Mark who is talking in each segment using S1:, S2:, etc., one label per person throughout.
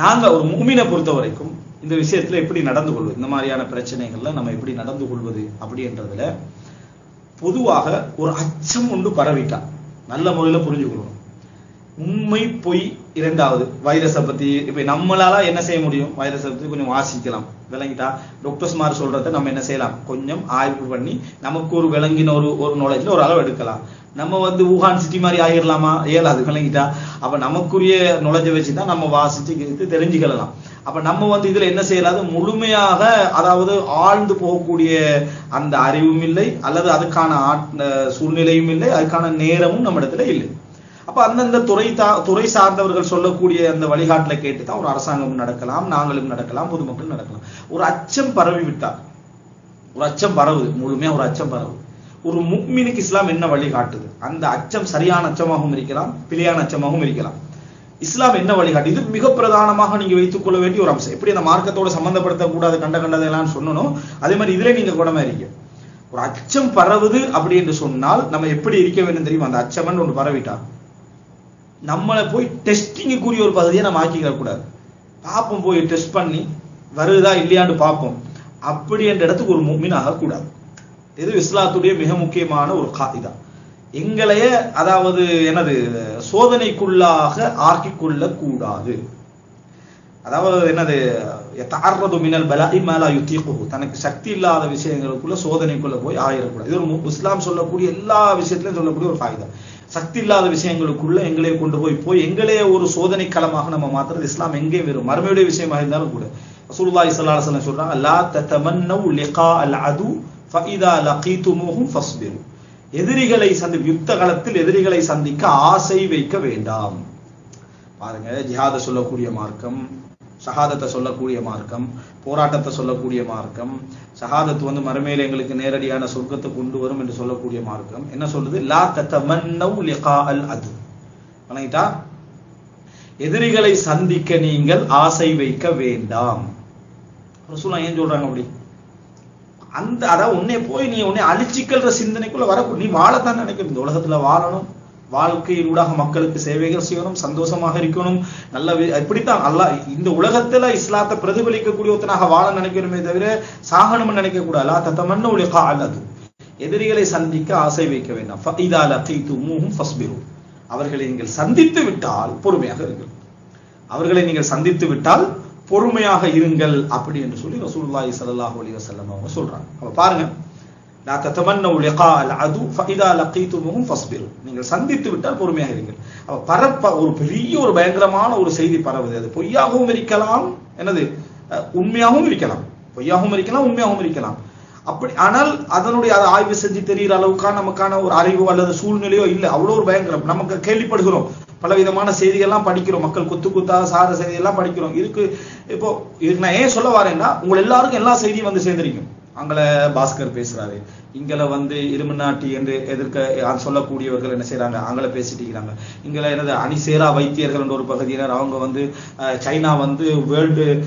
S1: நாங்க ஒரு மூமினை பொறுத்த வரைக்கும் இந்த விஷயத்துல எப்படி நடந்து கொள்வது? இந்த மாதிரியான பிரச்சனைகள்ல நம்ம எப்படி நடந்து கொள்வது அப்படின்றதுல பொதுவாக ஒரு அச்சம் உண்டு பரவிட்டா. நல்ல முறையில புரிஞ்சுக்கணும் உண்மை பொய் இரண்டாவது. வைரஸை பத்தி இப்ப நம்மளால என்ன செய்ய முடியும்? வைரஸை பத்தி கொஞ்சம் வாசிக்கலாம். விளங்கிட்டா? டாக்டர்ஸ் மாதிரி சொல்றத நம்ம என்ன செய்யலாம்? கொஞ்சம் ஆய்வு பண்ணி நமக்கு ஒரு விளங்கின ஒரு ஒரு நாலேஜ்ல ஒரு அளவு எடுக்கலாம். நம்ம வந்து ஊகான் சிட்டி மாதிரி ஆகிடலாமா அது விளங்கிட்டா? அப்ப நமக்குரிய நுழைஞ்ச வச்சுதான் நம்ம வாசிச்சு தெரிஞ்சுக்கலாம். அப்ப நம்ம வந்து இதுல என்ன செய்யலாது முழுமையாக அதாவது ஆழ்ந்து போகக்கூடிய அந்த அறிவும் இல்லை அல்லது அதுக்கான ஆட்- சூழ்நிலையும் இல்லை அதுக்கான நேரமும் நம்ம இடத்துல இல்லை. அப்ப அந்தந்த துறை துறை சார்ந்தவர்கள் சொல்லக்கூடிய அந்த வழிகாட்டுல கேட்டு தான் ஒரு அரசாங்கம் நடக்கலாம் நாங்களும் நடக்கலாம் பொதுமக்களும் நடக்கலாம். ஒரு அச்சம் பரவி விட்டார் ஒரு அச்சம் பரவுது முழுமையா ஒரு அச்சம் பரவுது. ஒரு முக்மினுக்கு இஸ்லாம் என்ன வழி காட்டுது? அந்த அச்சம் சரியான அச்சமாகவும் இருக்கலாம் பிழையான அச்சமாகவும் இருக்கலாம். இஸ்லாம் என்ன வழிகாட்டு இது மிக பிரதானமாக நீங்க வைத்துக் கொள்ள வேண்டிய ஒரு அம்சம். எப்படி அந்த மார்க்கத்தோட சம்பந்தப்படுத்தக்கூடாது கண்ட கண்டதெல்லாம் சொன்னனோ அதே மாதிரி இதுல நீங்க குணமா இருக்கீங்க ஒரு அச்சம் பரவுது அப்படி என்று சொன்னால் நம்ம எப்படி இருக்க வேண்டும் தெரியுமா? அந்த அச்சம்னு ஒன்று பரவிட்டா. நம்மளை போய் டெஸ்டிங்குக்குரிய ஒரு பகுதியை நம்ம ஆக்கிக்க கூடாது. பார்ப்போம் போய் டெஸ்ட் பண்ணி வருதா இல்லையான்னு பார்ப்போம் அப்படி என்ற இடத்துக்கு ஒரு மூமின் ஆகக்கூடாது இது இஸ்லாத்துடைய மிக முக்கியமான ஒரு காயிதா. எங்களைய அதாவது எனது சோதனைக்குள்ளாக ஆக்கிக் கொள்ளக் கூடாது அதாவது என்னது தாரது மினல் பலாதி மேலா யுத்தீகுஹு. தனக்கு சக்தி இல்லாத விஷயங்களுக்குள்ள சோதனைக்குள்ள போய் ஆயிடக்கூடாது. இது ஒரு இஸ்லாம் சொல்லக்கூடிய எல்லா விஷயத்திலும் சொல்லக்கூடிய ஒரு காகிதம் சக்தி இல்லாத விஷயங்களுக்குள்ள எங்களே கொண்டு போய் போய் எங்களே ஒரு சோதனை களமாக நம்ம மாத்துறது இஸ்லாம் எங்கே வரும் மறுமையுடைய விஷயமா இருந்தாலும் கூட. ரசூலுல்லாஹி ஸல்லல்லாஹு அலைஹி வஸல்லம் சொல்றாங்க லா ததமன்னவு லிகா அல் அது ஃபஇதா லகீதுமுஹும் ஃபஸ்பிரு எதிரிகளை சந்தி யுத்த களத்தில் எதிரிகளை சந்திக்க ஆசை வைக்க வேண்டாம். பாருங்க ஜிஹாத சொல்லக்கூடிய மார்க்கம் ஷஹாதத்தை சொல்லக்கூடிய மார்க்கம் போராட்டத்தை சொல்லக்கூடிய மார்க்கம் ஷஹாதத் வந்து மறுமையில எங்களுக்கு நேரடியான சொர்க்கத்தை கொண்டு வரும் என்று சொல்லக்கூடிய மார்க்கம். என்ன சொல்லுது? லா தத்தமன்னவு லிகா அல் அது. வணங்கிட்டா? எதிரிகளை சந்திக்க நீங்கள் ஆசை வைக்க வேண்டாம். ரசூலா ஏன் சொல்றாங்க அப்படி? அந்த அதாவது உன்னை போய் நீ உன்னை அழிச்சிக்கல்ற சிந்தனைக்குள்ள வர நீ வாழத்தான் நினைக்கணும். இந்த உலகத்துல வாழணும். வாழ்க்கையினூடாக மக்களுக்கு சேவைகள் செய்யணும் சந்தோஷமாக இருக்கணும். நல்ல இப்படித்தான் அல்ல இந்த உலகத்துல இஸ்லாத்தை பிரதிபலிக்கக்கூடிய ஒருத்தனாக வாழ நினைக்கணுமே தவிர சாகணும்னு நினைக்க கூடாது அல்லா தத்தமன்னு உலக அல்லது எதிரிகளை சந்திக்க ஆசை வைக்க வேண்டாம். ஃபஇதா லகீதுமுஹும் ஃபஸ்பிரு. அவர்களை நீங்கள் சந்தித்து விட்டால் பொறுமையாக இருங்கள். அவர்களை நீங்கள் சந்தித்து விட்டால் பொறுமையாக இருங்கள் அப்படி என்று சொல்லி ரசூலுல்லாஹி ஸல்லல்லாஹு அலைஹி வஸல்லம் அவங்க சொல்றாங்க. அப்ப பாருங்க. லா தத்தமன்னவு லிகா அல் அது ஃபஇதா லகீதுமுஹும் ஃபஸ்பிரு. நீங்கள் சந்தித்து விட்டால் பொறுமையாக இருங்கள். அப்ப பரப்ப ஒரு பெரிய ஒரு பயங்கரமான ஒரு செய்தி பரவுது. அது பொய்யாகவும் இருக்கலாம். என்னது? உண்மையாகவும் இருக்கலாம். பொய்யாகவும் இருக்கலாம் உண்மையாகவும் இருக்கலாம். அப்படி ஆனால் அதனுடைய அதை ஆய்வு செஞ்சு தெரிகிற அளவுக்கான நமக்கான ஒரு அறிவோ அல்லது சூழ்நிலையோ இல்லை. அவ்வளோ ஒரு பயங்கரம். நமக்கு கேள்விப்படுகிறோம். பல விதமான செய்திகள்லாம் படிக்கிறோம். மக்கள் குத்து குத்தா சாத செய்தியெல்லாம் படிக்கிறோம். இதுக்கு இப்போ இதுக்கு நான் ஏன் சொல்ல வரேன்னா உங்களை எல்லாருக்கும் எல்லா செய்தியும் வந்து சேர்ந்திருக்கும். அங்களை பாஸ்கர் பேசுறாரு. இங்களை வந்து இருமநாட்டி என்று எதிர்க்க சொல்லக்கூடியவர்கள் என்ன செய்யறாங்க அவங்கள பேசிட்டு இருக்கிறாங்க. இங்கல என்னது அணிசேரா வைத்தியர்கள் என்ற ஒரு பகுதியினர் அவங்க வந்து சைனா வந்து வேர்ல்டு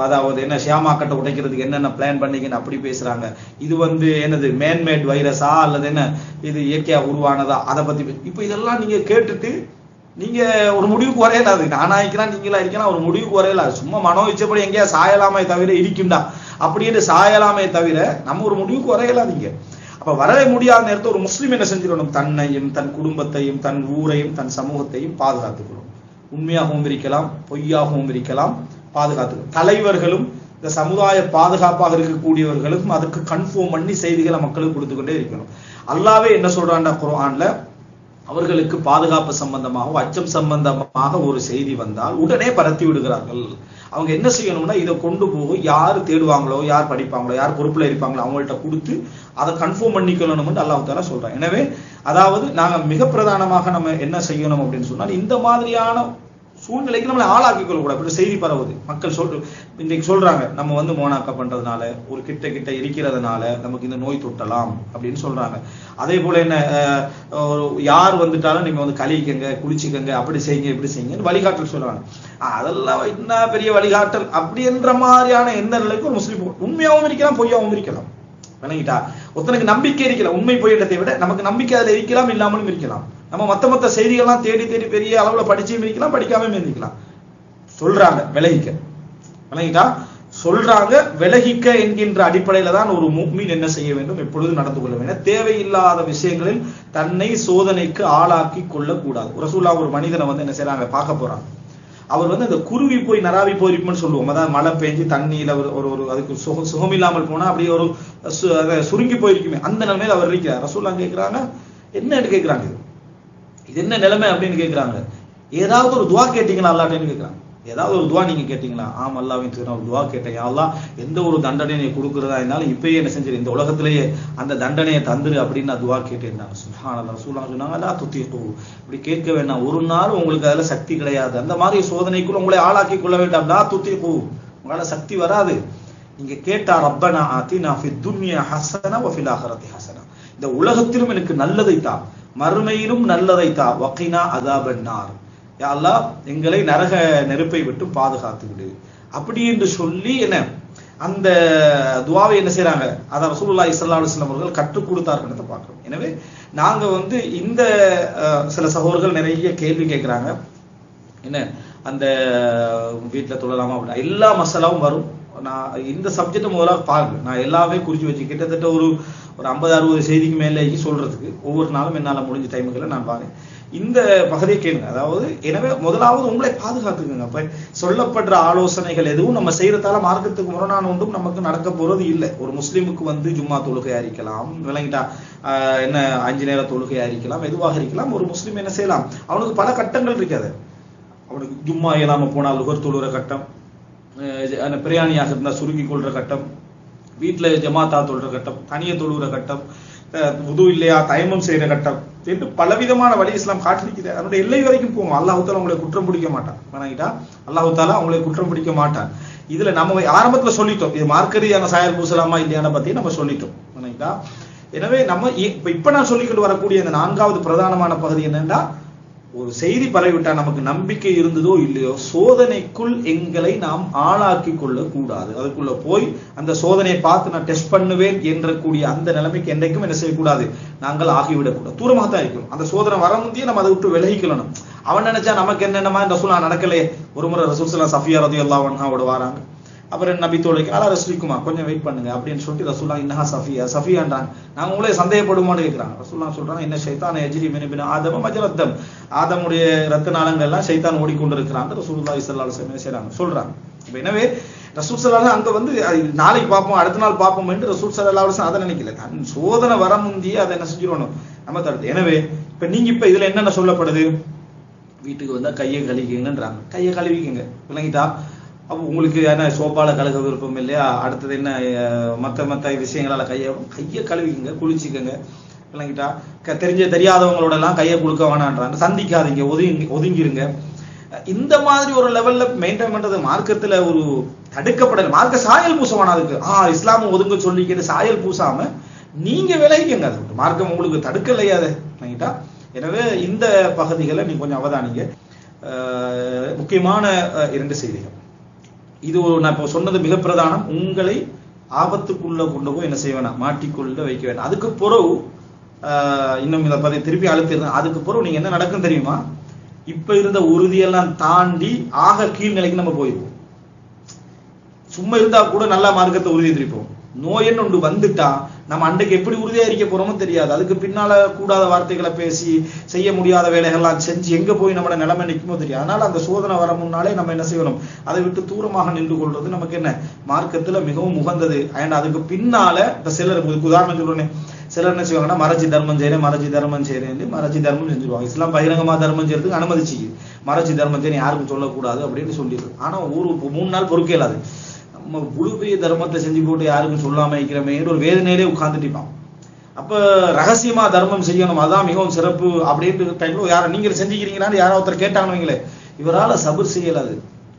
S1: அதாவது என்ன ஷியாமாக்கட்டை உடைக்கிறதுக்கு என்னென்ன பிளான் பண்ணீங்கன்னு அப்படி பேசுறாங்க. இது வந்து என்னது மேன்மேட் வைரஸா அல்லது என்ன இது இயற்கையா உருவானதா? அதை பத்தி பே- இப்போ இதெல்லாம் நீங்க கேட்டுட்டு நீங்க ஒரு முடிவுக்கு வரையல அது நானா இருக்கிறான் நீங்களா இருக்கலாம் ஒரு முடிவுக்கு வரையல சும்மா மனோ வச்சபடி எங்கேயா சாயலாமே தவிர இருக்கும்டா. அப்படின்னு சாயலாமே தவிர நம்ம ஒரு முடிவுக்கு வரையல நீங்க. அப்ப வரவே முடியாத நேரத்தில் ஒரு முஸ்லீம் என்ன செஞ்சிடணும்? தன்னையும் தன் குடும்பத்தையும் தன் ஊரையும் தன் சமூகத்தையும் பாதுகாத்துக்கணும். உண்மையாகவும் இருக்கலாம் பொய்யாகவும் இருக்கலாம் பாதுகாத்துக்கணும். தலைவர்களும் இந்த சமுதாய பாதுகாப்பாக இருக்கக்கூடியவர்களும் அதுக்கு கன்ஃபார்ம் பண்ணி செய்திகளை மக்களுக்கு கொடுத்துக்கொண்டே இருக்கணும். அல்லாவே என்ன சொல்றான்டா குரான்ல அவர்களுக்கு பாதுகாப்பு சம்பந்தமாக அச்சம் சம்பந்தமாக ஒரு செய்தி வந்தால் உடனே பரத்தி விடுகிறார்கள். அவங்க என்ன செய்யணும்னா இதை கொண்டு போய் யார் தேடுவாங்களோ யார் படிப்பாங்களோ யார் பொறுப்புல இருப்பாங்களோ அவங்கள்ட்ட கொடுத்து அதை கன்ஃபார்ம் பண்ணிக்கணும்னு அல்லாஹால சொல்றேன். எனவே அதாவது நாங்க மிக பிரதானமாக நம்ம என்ன செய்யணும் அப்படின்னு சொன்னால் இந்த மாதிரியான சூழ்நிலைக்கு நம்மளை ஆளாக்கி கொள்ளக்கூடாது. இப்படி செய்தி பரவுது. மக்கள் சொல் இன்றைக்கு சொல்றாங்க நம்ம வந்து மோனாக்கா பண்றதுனால ஒரு கிட்ட கிட்ட இருக்கிறதுனால நமக்கு இந்த நோய் தொட்டலாம் அப்படின்னு சொல்றாங்க. அதே போல என்ன ஒரு யார் வந்துட்டாலும் நீங்க வந்து கழிக்கங்க குளிச்சுக்கங்க அப்படி செய்யுங்க இப்படி செய்யுங்கன்னு வழிகாட்டல் சொல்றாங்க. அதெல்லாம் என்ன பெரிய வழிகாட்டல்? அப்படின்ற மாதிரியான எந்த நிலைக்கும் ஒரு முஸ்லீம் உண்மையாகவும் இருக்கலாம் பொய்யாகவும் இருக்கலாம். விளங்கிட்டா? ஒருத்தனுக்கு நம்பிக்கை இருக்கலாம் உண்மை பொய்யிடத்தை விட நமக்கு நம்பிக்கை அதுல இருக்கலாம் இல்லாமலும் இருக்கலாம். நம்ம மொத்த மொத்த செய்திகள்லாம் தேடி தேடி பெரிய அளவுல படிச்சும் இருக்கலாம் படிக்காம இருக்கலாம் சொல்றாங்க விலகிக்க. விலகிட்டா? சொல்றாங்க விலகிக்க என்கின்ற அடிப்படையில தான் ஒரு முக்மீன் என்ன செய்ய வேண்டும் எப்பொழுது நடந்து கொள்ள வேண்டும். தேவையில்லாத விஷயங்களில் தன்னை சோதனைக்கு ஆளாக்கி கொள்ளக்கூடாது. ரசூல்லா ஒரு மனிதனை வந்து என்ன செய்யறாங்க பார்க்க போறாங்க. அவர் வந்து அந்த குருவி போய் நராவி போயிருக்கும்னு சொல்லுவோம். அதாவது மழை பெஞ்சு தண்ணியில ஒரு ஒரு ஒரு அதுக்கு சுகம் சுகம் இல்லாமல் போனா அப்படியே ஒரு சு- சுருங்கி போயிருக்குமே. அந்த நிலைமையில அவர் இருக்கிறார். ரசூல்லா கேட்கிறாங்க என்னன்னு கேட்கிறாங்க இது என்ன நிலைமை அப்படின்னு கேட்குறாங்க ஏதாவது ஒரு துவா கேட்டீங்களா அல்லாட்டேன்னு கேட்குறாங்க ஏதாவது ஒரு துவா நீங்க கேட்டீங்களா? ஆம் அல்லாவின் தூதர் ஒரு துவா கேட்டேன். யாரெல்லாம் எந்த ஒரு தண்டனையை நீ கொடுக்குறதா இருந்தாலும் இப்பயே என்ன செஞ்சிரு இந்த உலகத்திலேயே அந்த தண்டனையை தந்துரு அப்படின்னு நான் துவா கேட்டிருந்தாங்க சுப்ஹானல்லாஹ் ரசூலுல்லாஹ் சொன்னாங்க லா துத்தீகு இப்படி கேட்க வேண்டாம். ஒரு நாள் உங்களுக்கு அதுல சக்தி கிடையாது. அந்த மாதிரி சோதனைக்குள்ள உங்களை ஆளாக்கி கொள்ள வேண்டாம். லா துத்தீகு உங்களால சக்தி வராது. நீங்க கேட்டா ரப்பனா ஆத்தினா நான் துன்யா ஹசனா வ ஃபில் ஹசனா. இந்த உலகத்திலும் எனக்கு நல்லதை தான் மறுமையிலும் நல்லதை தா வக்கினா அதாபன்னார். யாழ்லா எங்களை நரக நெருப்பை விட்டு பாதுகாத்து விடு அப்படி என்று சொல்லி என்ன அந்த துவாவை என்ன செய்றாங்க? அதை ரசூல்லா ஸல்லல்லாஹு சில அவர்கள் கற்றுக் கொடுத்தார்கள் பார்க்கிறோம். எனவே நாங்க வந்து இந்த அஹ், சில சகோதரர்கள் நிறைய கேள்வி கேட்கிறாங்க. என்ன அந்த வீட்டுல தொழலாமா அப்படின்னா எல்லா மசாலாவும் வரும். நான் இந்த சப்ஜெக்ட் முதலாக பாருங்க. நான் எல்லாமே குறிச்சு வச்சு கிட்டத்தட்ட ஒரு ஒரு ஐம்பது அறுபது செய்திக்கு மேலே சொல்றதுக்கு ஒவ்வொரு நாளும் என்னால் முடிஞ்ச டைமுகளை நான் பாருங்க இந்த பகுதியை கேளுங்க. அதாவது எனவே முதலாவது உங்களை பாதுகாத்துக்குங்க. அப்ப சொல்லப்படுற ஆலோசனைகள் எதுவும் நம்ம செய்யறதால மார்க்கத்துக்கு முரணான ஒன்றும் நமக்கு நடக்க போறது இல்லை. ஒரு முஸ்லீமுக்கு வந்து ஜும்மா தொழுகை அறிக்கலாம் விளங்கிட்டா என்ன அஞ்சு நேர தொழுகை அறிக்கலாம் எதுவாக இருக்கலாம் ஒரு முஸ்லீம் என்ன செய்யலாம்? அவனுக்கு பல கட்டங்கள் இருக்காது அவனுக்கு ஜும்மா இயலாம போனால் லுகர் தொழுகிற கட்டம் அஹ் அந்த பிரயாணியாக இருந்தா சுருங்கி கொள்ற கட்டம் வீட்டில் ஜமாத்தா தொழுற கட்டம் தனிய தொழுகிற கட்டம் உது இல்லையா தயமம் செய்கிற கட்டம் என்று பலவிதமான வழி இஸ்லாம் காட்டிருக்கிறார் அதனுடைய எல்லை வரைக்கும் போவோம் அல்லாஹால அவங்களை குற்றம் பிடிக்க மாட்டான். வணங்கிட்டா அல்லாஹால அவங்களை குற்றம் பிடிக்க மாட்டான். இதுல நம்ம ஆரம்பத்துல சொல்லிட்டோம். இது மார்க்கரியான சாயல் பூசலாமா இல்லையான பத்தி நம்ம சொல்லிட்டோம். வணங்கிட்டா எனவே நம்ம இப்ப இப்ப நான் சொல்லிக்கிட்டு வரக்கூடிய இந்த நான்காவது பிரதானமான பகுதி என்னன்னா ஒரு செய்தி பரவிவிட்டா நமக்கு நம்பிக்கை இருந்ததோ இல்லையோ சோதனைக்குள் எங்களை நாம் ஆளாக்கி கொள்ள கூடாது அதுக்குள்ள போய் அந்த சோதனையை பார்த்து நான் டெஸ்ட் பண்ணுவேன் என்ற கூடிய அந்த நிலைமைக்கு என்றைக்கும் என்ன செய்யக்கூடாது? நாங்கள் ஆகிவிடக்கூடாது. தூரமாக தான் இருக்கணும் அந்த சோதனை வர முந்தைய நம்ம அதை விட்டு விலகிக்கணும் அவன் நினைச்சா நமக்கு என்னென்னமா ரசூலா நடக்கலையே. ஒரு முறை ரசூல் சல்லா சஃபியா ரதி அல்லாஹ் வராங்க. அப்புறம் நபி தோழைக்கு அலா ரசூலிக்குமா கொஞ்சம் வெயிட் பண்ணுங்க அப்படின்னு சொல்லிட்டு ரசூல்லா இன்னஹா சஃபியா சஃபியான்றாங்க. நாங்க உங்களே சந்தேகப்படுமான்னு கேட்கிறாங்க ரசூல்லா சொல்றாங்க என்ன சைத்தான் எஜிரி மினிபின் ஆதம மஜரத்தம். ஆதமுடைய ரத்த நாளங்கள்லாம் ஷைத்தான் ஓடிக்கொண்டிருக்கிறான். ரசூலுல்லாஹி ரசூல்லா இஸ்லா வஸல்லம் செய்றாங்க? சொல்றாங்க. இப்ப எனவே ரசூல் ஸல்லல்லாஹு அங்க வந்து நாளைக்கு பார்ப்போம் அடுத்த நாள் பார்ப்போம் என்று ரசூல் ஸல்லல்லாஹு அதை நினைக்கல. தன் சோதனை வர முந்தியே அதை என்ன செஞ்சிடணும் நம்ம தடுத்து. எனவே இப்ப நீங்க இப்ப இதுல என்னென்ன சொல்லப்படுது? வீட்டுக்கு வந்தா கையை கழுவிக்கங்கன்றாங்க. கையை கழுவிக்கங்க. விளங்கிட்டா? அப்போ உங்களுக்கு ஏன்னா சோப்பால கழுக விருப்பம் இல்லையா? அடுத்தது என்ன மற்ற மற்ற விஷயங்களால் விஷயங்களால கையை கையை கழுவிக்கங்க குளிச்சுக்கோங்க. இல்லைங்கிட்டா க- தெரிஞ்ச தெரியாதவங்களோட எல்லாம் கையை கொடுக்க வேணான்றாங்க. சந்திக்காதீங்க ஒதுங்கி ஒதுங்கிருங்க. இந்த மாதிரி ஒரு லெவல்ல மெயின்டைன் பண்றது மார்க்கத்துல ஒரு தடுக்கப்படல. மார்க்க சாயல் பூச வேணாம் அதுக்கு? ஆ இஸ்லாம ஒதுங்க சொல்லிக்கிட்டு சாயல் பூசாம நீங்க விலகிக்கங்க. அது மார்க்கம் உங்களுக்கு தடுக்கலையா இல்லைங்கிட்டா எனவே இந்த பகுதிகளை நீங்க கொஞ்சம் அவதானிங்க. முக்கியமான இரண்டு செய்திகள். இது ஒரு நான் இப்போ சொன்னது மிக பிரதானம். உங்களை ஆபத்துக்குள்ள கொண்டு போய் என்ன செய்ய வேணாம். மாட்டிக்கொள்ள வைக்க வேண்டாம் அதுக்கு பிறகு இன்னும் இதை பத்தி திருப்பி அழுத்திருந்தேன் அதுக்கு பிறகு நீங்க என்ன நடக்கும் தெரியுமா? இப்ப இருந்த உறுதியெல்லாம் தாண்டி ஆக கீழ்நிலைக்கு நம்ம போயிருவோம் சும்மா இருந்தா கூட நல்ல மார்க்கத்தை உறுதி திருப்போம் நோயன்னு ஒன்று வந்துட்டா நம்ம அன்றைக்கு எப்படி உறுதியாக இருக்க போறோமோ தெரியாது. அதுக்கு பின்னால கூடாத வார்த்தைகளை பேசி செய்ய முடியாத வேலைகள்லாம் செஞ்சு எங்க போய் நம்மளோட நிலைமை நிற்குமோ தெரியும் அதனால அந்த சோதனை வர முன்னாலே நம்ம என்ன செய்யணும்? அதை விட்டு தூரமாக நின்று கொள்வது நமக்கு என்ன? மார்க்கத்துல மிகவும் உகந்தது. அண்ட் அதுக்கு பின்னால இப்ப சிலர் உதாரணம் சொல்றேன். சிலர் என்ன செய்வாங்கன்னா மறைச்சி தர்மம் செய்யறேன் மறைச்சி தர்மம் செய்யறேன்னு மறைச்சி தர்மம் செஞ்சுருவாங்க. இஸ்லாம் பகிரங்கமா தர்மம் செய்யறதுக்கு அனுமதிச்சு மறைச்சி தர்மம் செய்ய யாருக்கும் சொல்லக்கூடாது அப்படின்னு சொல்லிடுது ஆனா ஒரு மூணு நாள் பொறுக்க இயலாது நம்ம முழு பெரிய தர்மத்தை செஞ்சு போட்டு யாருக்கும் சொல்லாம இருக்கிறமேன்னு ஒரு வேதனையிலே உட்கார்ந்துட்டிப்பான் அப்ப ரகசியமா தர்மம் செய்யணும் அதான் மிகவும் சிறப்பு அப்படின்ற டைம்ல யாரும் நீங்க செஞ்சுக்கிறீங்களான்னு யாரோ ஒருத்தர் கேட்டாங்கன்னு வைங்களேன். இவரால சபர் செய்யலாது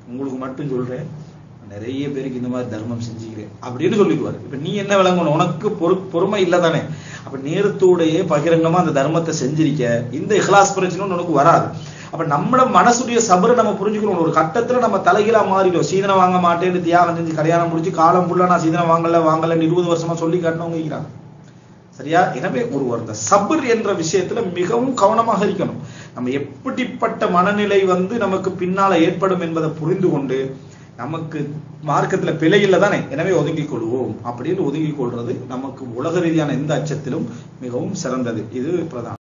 S1: உங்களுக்கு மட்டும் சொல்றேன் நிறைய பேருக்கு இந்த மாதிரி தர்மம் செஞ்சுக்கிறேன் அப்படின்னு சொல்லிக்குவாரு இப்ப நீ என்ன விளங்கணும்? உனக்கு பொறு பொறுமை இல்லை தானே. அப்ப நேரத்தோடையே பகிரங்கமா அந்த தர்மத்தை செஞ்சிருக்க இந்த இஹ்லாஸ் பிரச்சனை உனக்கு வராது. அப்ப நம்மள மனசுடைய சபரை நம்ம புரிஞ்சுக்கணும் ஒரு கட்டத்துல நம்ம தலைகீழா மாறிடும் சீதனை வாங்க மாட்டேன்னு தியாகம் செஞ்சு கல்யாணம் முடிச்சு காலம் ஃபுல்லா நான் சீதனை வாங்கல வாங்கல இருபது வருஷமா சொல்லி காட்டினவங்க சரியா? எனவே ஒருவர் இந்த சபர் என்ற விஷயத்துல மிகவும் கவனமாக இருக்கணும். நம்ம எப்படிப்பட்ட மனநிலை வந்து நமக்கு பின்னால ஏற்படும் என்பதை புரிந்து கொண்டு நமக்கு மார்க்கத்துல பிழை இல்லை தானே? எனவே ஒதுங்கிக் கொள்வோம். அப்படின்னு ஒதுங்கிக் கொள்றது நமக்கு உலக ரீதியான எந்த அச்சத்திலும் மிகவும் சிறந்தது. இது பிரதான